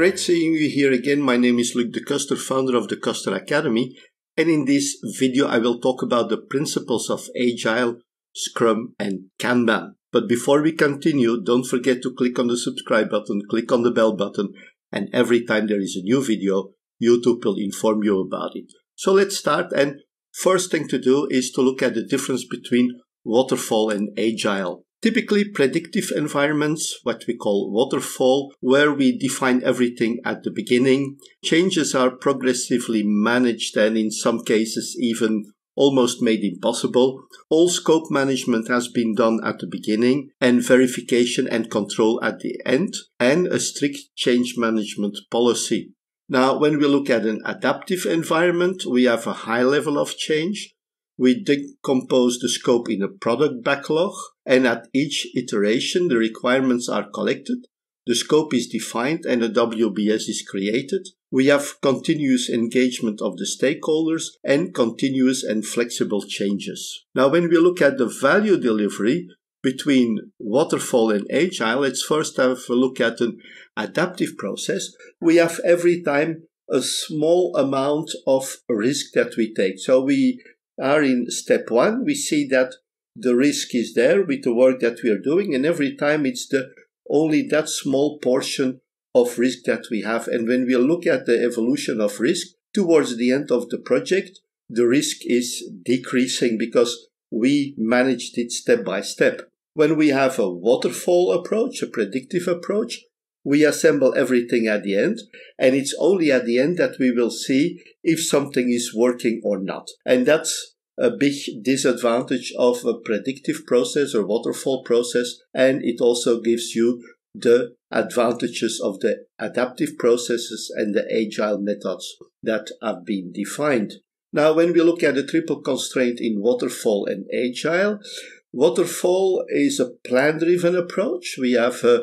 Great seeing you here again. My name is Luc De Ceuster, founder of De Ceuster Academy. And in this video, I will talk about the principles of Agile, Scrum, and Kanban. But before we continue, don't forget to click on the subscribe button, click on the bell button, and every time there is a new video, YouTube will inform you about it. So let's start. And first thing to do is to look at the difference between waterfall and agile. Typically predictive environments, what we call waterfall, where we define everything at the beginning. Changes are progressively managed and in some cases even almost made impossible. All scope management has been done at the beginning and verification and control at the end and a strict change management policy. Now, when we look at an adaptive environment, we have a high level of change. We decompose the scope in a product backlog, and at each iteration, the requirements are collected, the scope is defined, and a WBS is created. We have continuous engagement of the stakeholders and continuous and flexible changes. Now, when we look at the value delivery, between waterfall and agile, let's first have a look at an adaptive process. We have every time a small amount of risk that we take. So we are in step one. We see that the risk is there with the work that we are doing. And every time it's the only that small portion of risk that we have. And when we look at the evolution of risk towards the end of the project, the risk is decreasing because we managed it step by step. When we have a waterfall approach, a predictive approach, we assemble everything at the end, and it's only at the end that we will see if something is working or not. And that's a big disadvantage of a predictive process or waterfall process, and it also gives you the advantages of the adaptive processes and the agile methods that have been defined. Now, when we look at the triple constraint in waterfall and agile, Waterfall is a plan driven approach. We have uh,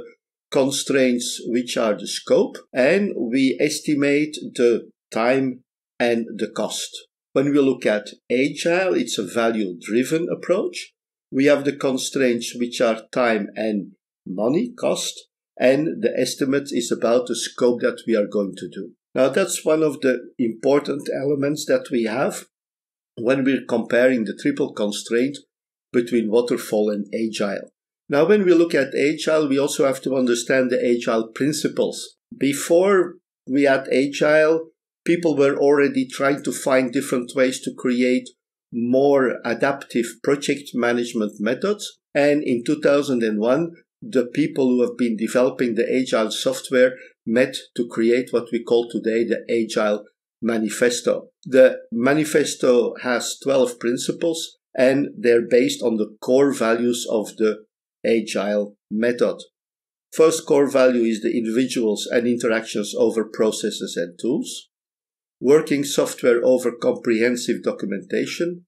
constraints which are the scope and we estimate the time and the cost. When we look at agile, it's a value driven approach. We have the constraints which are time and money cost and the estimate is about the scope that we are going to do. Now that's one of the important elements that we have when we're comparing the triple constraint between waterfall and agile. Now, when we look at agile, we also have to understand the agile principles. Before we had agile, people were already trying to find different ways to create more adaptive project management methods. And in 2001, the people who have been developing the agile software met to create what we call today the agile manifesto. The manifesto has 12 principles and they're based on the core values of the agile method. First core value is the individuals and interactions over processes and tools, working software over comprehensive documentation,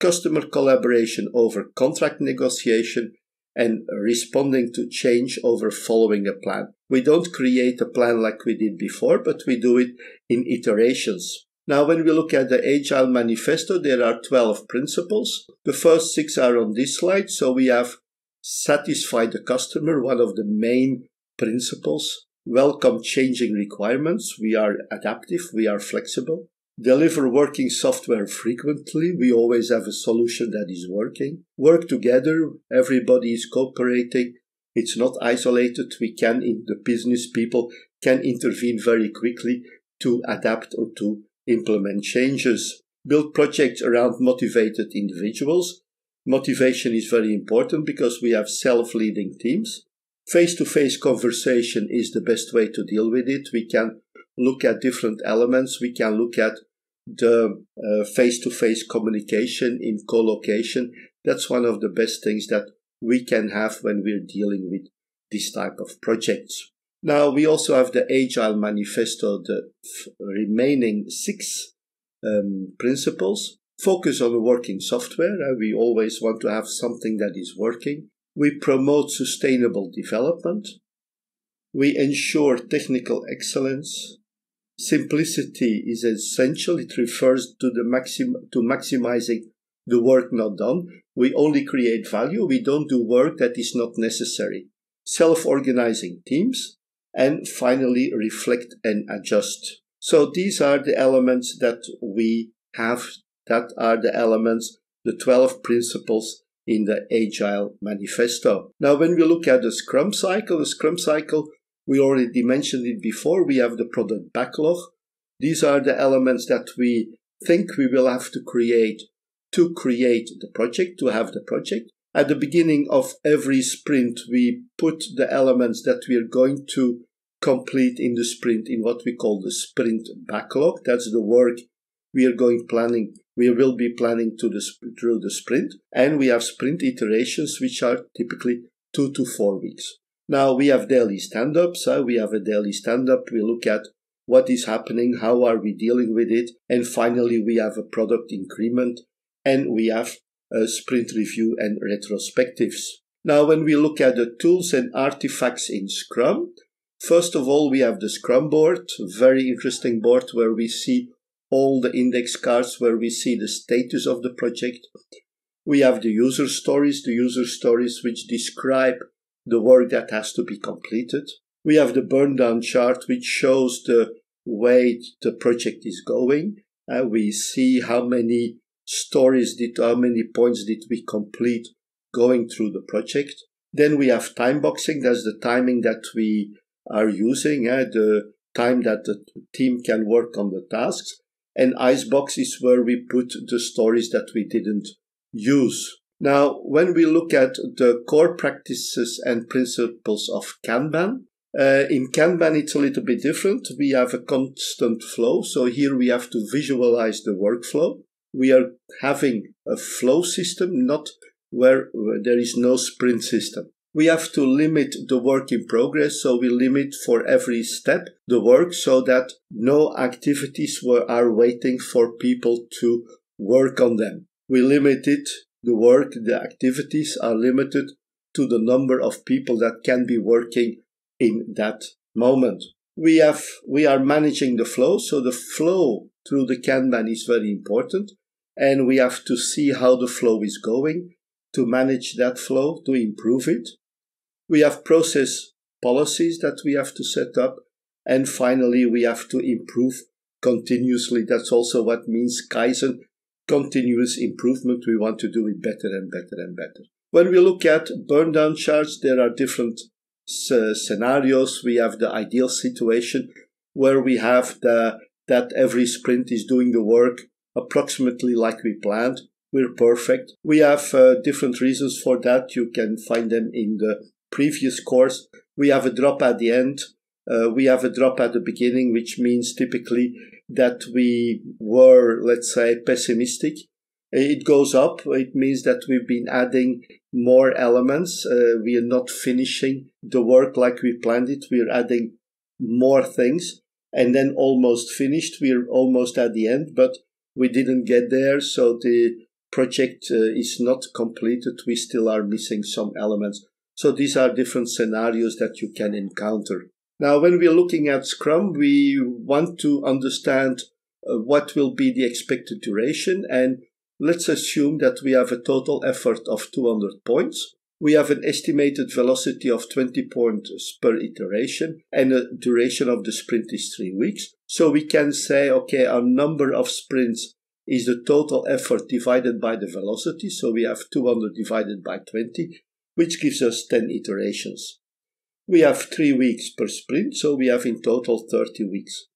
customer collaboration over contract negotiation, and responding to change over following a plan. We don't create a plan like we did before, but we do it in iterations. Now, when we look at the Agile Manifesto, there are 12 principles. The first six are on this slide. So we have satisfy the customer, one of the main principles. Welcome changing requirements. We are adaptive. We are flexible. Deliver working software frequently. We always have a solution that is working. Work together. Everybody is cooperating. It's not isolated. We can, in the business people can intervene very quickly to adapt or to implement changes, build projects around motivated individuals. Motivation is very important because we have self leading teams. Face to face conversation is the best way to deal with it. We can look at different elements. We can look at the face to face communication in co location. That's one of the best things that we can have when we're dealing with this type of projects. Now, we also have the Agile Manifesto, the remaining six um, principles. Focus on working software. Uh, we always want to have something that is working. We promote sustainable development. We ensure technical excellence. Simplicity is essential. It refers to the maxim- to maximizing the work not done. We only create value. We don't do work that is not necessary. Self-organizing teams and finally reflect and adjust. So these are the elements that we have, that are the elements, the 12 principles in the Agile Manifesto. Now, when we look at the Scrum cycle, the Scrum cycle, we already mentioned it before. We have the product backlog. These are the elements that we think we will have to create to create the project, to have the project. At the beginning of every sprint, we put the elements that we are going to complete in the sprint in what we call the sprint backlog. That's the work we are going planning. We will be planning to the, through the sprint and we have sprint iterations, which are typically two to four weeks. Now we have daily stand-ups. Uh, we have a daily stand-up. We look at what is happening, how are we dealing with it, and finally we have a product increment and we have a sprint review and retrospectives. Now, when we look at the tools and artifacts in Scrum, first of all, we have the Scrum board, very interesting board where we see all the index cards, where we see the status of the project. We have the user stories, the user stories which describe the work that has to be completed. We have the burn down chart, which shows the way the project is going. Uh, we see how many stories did, how many points did we complete going through the project. Then we have time boxing. That's the timing that we are using, uh, the time that the team can work on the tasks. And icebox is where we put the stories that we didn't use. Now, when we look at the core practices and principles of Kanban, uh, in Kanban, it's a little bit different. We have a constant flow. So here we have to visualize the workflow we are having a flow system, not where, where there is no sprint system. We have to limit the work in progress, so we limit for every step the work so that no activities were, are waiting for people to work on them. We limit it, the work, the activities are limited to the number of people that can be working in that moment. We have, we are managing the flow, so the flow through the Kanban is very important and we have to see how the flow is going to manage that flow, to improve it. We have process policies that we have to set up. And finally, we have to improve continuously. That's also what means Kaizen, continuous improvement. We want to do it better and better and better. When we look at burn down charts, there are different scenarios. We have the ideal situation where we have the, that every sprint is doing the work approximately like we planned. We're perfect. We have uh, different reasons for that. You can find them in the previous course. We have a drop at the end. Uh, we have a drop at the beginning, which means typically that we were, let's say, pessimistic. It goes up. It means that we've been adding more elements. Uh, we are not finishing the work like we planned it. We're adding more things and then almost finished. We're almost at the end, but we didn't get there, so the project uh, is not completed. We still are missing some elements. So these are different scenarios that you can encounter. Now, when we're looking at Scrum, we want to understand uh, what will be the expected duration. And let's assume that we have a total effort of 200 points. We have an estimated velocity of 20 points per iteration and the duration of the sprint is three weeks. So we can say, okay, our number of sprints is the total effort divided by the velocity. So we have 200 divided by 20, which gives us 10 iterations. We have three weeks per sprint, so we have in total 30 weeks.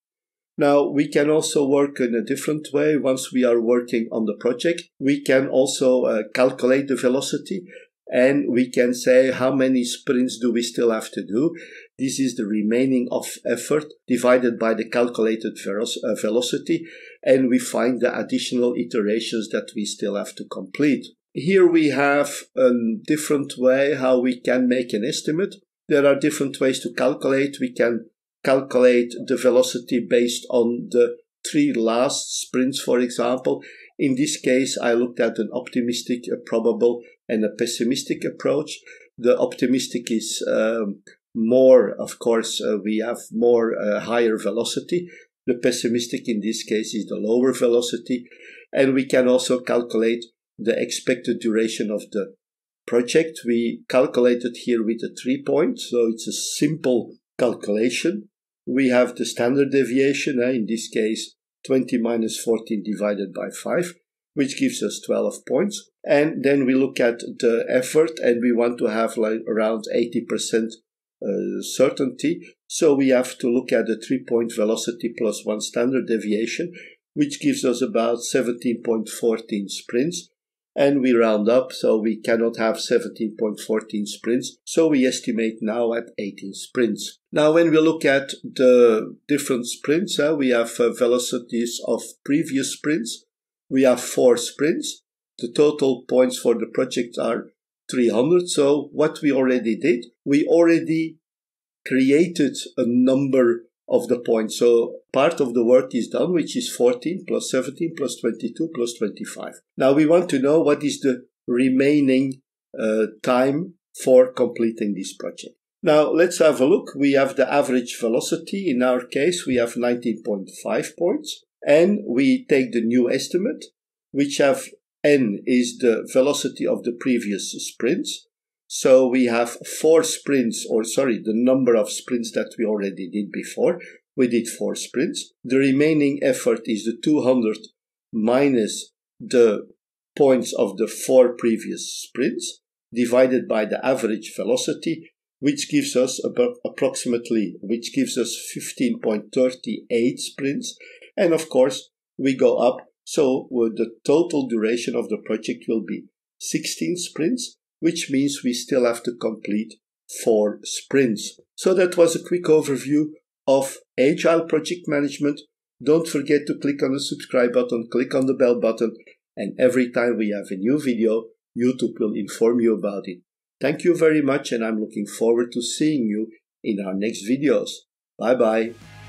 Now, we can also work in a different way. Once we are working on the project, we can also uh, calculate the velocity and we can say how many sprints do we still have to do. This is the remaining of effort divided by the calculated uh, velocity, and we find the additional iterations that we still have to complete. Here we have a different way how we can make an estimate. There are different ways to calculate. We can calculate the velocity based on the three last sprints, for example. In this case, I looked at an optimistic, a probable, and a pessimistic approach. The optimistic is um, more, of course, uh, we have more uh, higher velocity. The pessimistic in this case is the lower velocity. And we can also calculate the expected duration of the project. We calculated here with a three point. So it's a simple calculation. We have the standard deviation, uh, in this case 20 minus 14 divided by 5, which gives us 12 points. And then we look at the effort and we want to have like around 80% uh, certainty. So we have to look at the three point velocity plus one standard deviation, which gives us about 17.14 sprints. And we round up, so we cannot have 17.14 sprints. So we estimate now at 18 sprints. Now, when we look at the different sprints, uh, we have uh, velocities of previous sprints. We have four sprints. The total points for the project are 300. So what we already did, we already created a number of the points. So part of the work is done, which is 14 plus 17 plus 22 plus 25. Now we want to know what is the remaining uh, time for completing this project. Now let's have a look. We have the average velocity. In our case, we have 19.5 points and we take the new estimate, which have n is the velocity of the previous sprints. So we have four sprints, or sorry, the number of sprints that we already did before. We did four sprints. The remaining effort is the 200 minus the points of the four previous sprints divided by the average velocity, which gives us about approximately, which gives us 15.38 sprints. And of course, we go up. So uh, the total duration of the project will be 16 sprints which means we still have to complete four sprints. So that was a quick overview of Agile Project Management. Don't forget to click on the subscribe button, click on the bell button, and every time we have a new video, YouTube will inform you about it. Thank you very much, and I'm looking forward to seeing you in our next videos. Bye bye.